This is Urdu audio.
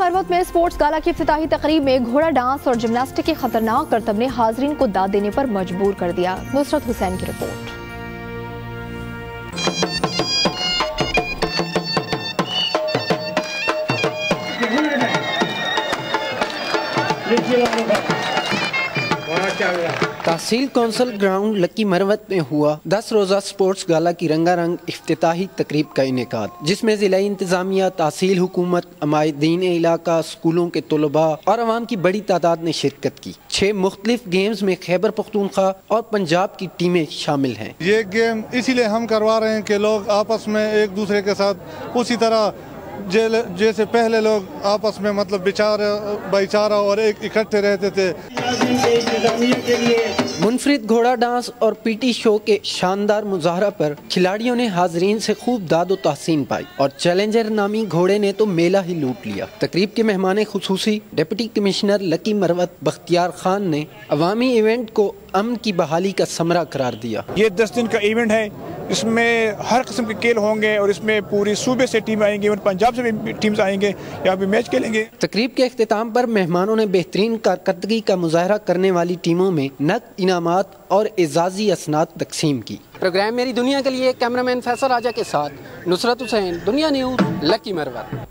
مروت میں سپورٹس گالا کی افتتاحی تقریب میں گھوڑا ڈانس اور جمناسٹک کے خطرناک کرتب نے حاضرین کو داد دینے پر مجبور کر دیا۔ نصرت حسین کی report. Tehsil council ground Lakki Marwat میں ہوا دس روزہ سپورٹس گالا کی رنگا رنگ افتتاحی تقریب کا انعقاد جس میں ضلعی انتظامیہ تحصیل حکومت عمائدین علاقہ سکولوں کے طلباء اور عوام کی بڑی تعداد نے شرکت کی۔ چھ مختلف گیمز میں خیبر پختونخوا اور پنجاب کی ٹیمیں شامل ہیں۔ یہ گیم اسی لیے ہم کروا رہے ہیں کہ لوگ آپس میں ایک دوسرے کے ساتھ اسی طرح جیسے پہلے لوگ آپس میں مطلب بھائی چارہ اور ایک اکٹھے رہتے تھے۔ منفرد گھوڑا ڈانس اور پی ٹی شو کے شاندار مظاہرہ پر کھلاڑیوں نے حاضرین سے خوب داد و تحسین پائی اور چیلنجر نامی گھوڑے نے تو میلہ ہی لوٹ لیا۔ تقریب کے مہمان خصوصی ڈپٹی کمشنر لکی مروت بختیار خان نے عوامی ایونٹ کو امن کی بحالی کا سمرہ قرار دیا۔ یہ دس دن کا ایونٹ ہے۔ اس میں ہر قسم کے کھیل ہوں گے اور اس میں پوری صوبے سے ٹیم آئیں گے اور پنجاب سے بھی ٹیمز آئیں گے یہاں پہ میچ کھیلیں گے۔ تقریب کے اختتام پر مہمانوں نے بہترین کارکردگی کا مظاہرہ کرنے والی ٹیموں میں نقد انعامات اور اعزازی اسناد تقسیم کی۔ پروگرام میری دنیا کے لیے کیمرامین فیصل راجہ کے ساتھ نصرت حسین دنیا نیوز لکی مروت